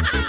Bye.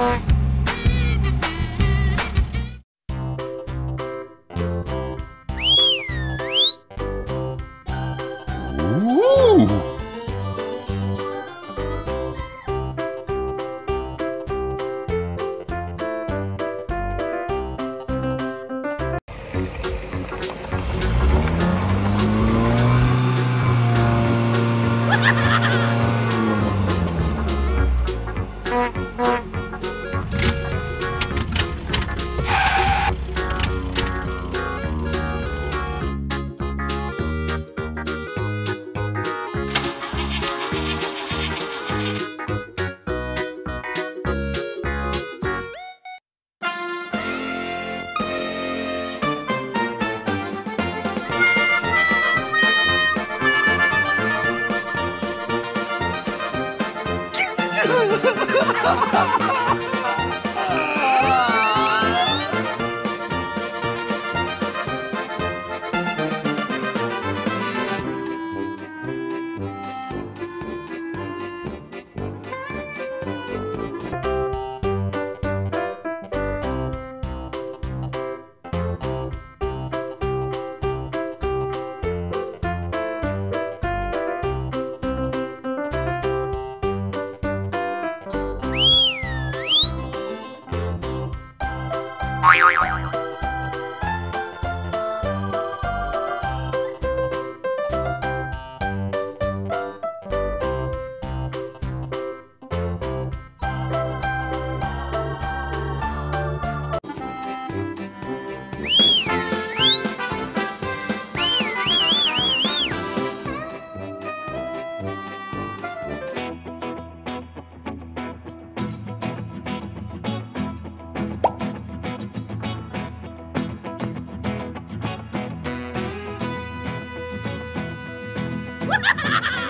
Ha ha ha! Tchau, tchau. Woohoo!